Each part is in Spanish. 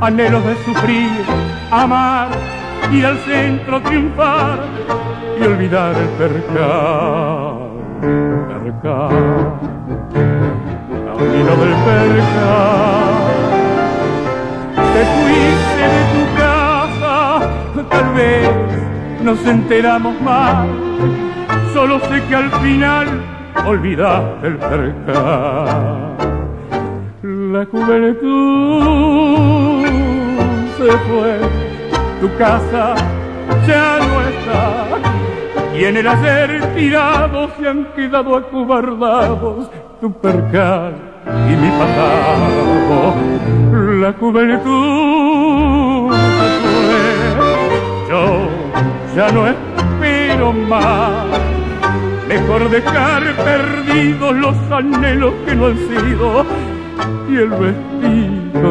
Anhelos de sufrir, amar, y al centro triunfar y olvidar el percal, percal, camino del percal. Te fuiste de tu casa, tal vez nos enteramos mal, solo sé que al final olvidaste el percal. La juventud se fue, tu casa ya no está. Y en el hacer tirado se han quedado acobardados tu percal y mi pasado. La juventud se fue, yo ya no espero más. Mejor dejar perdidos los anhelos que no han sido y el vestido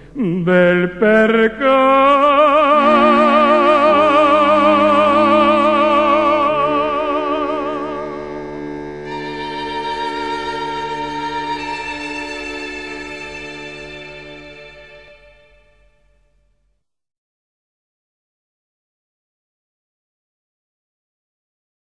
del percal.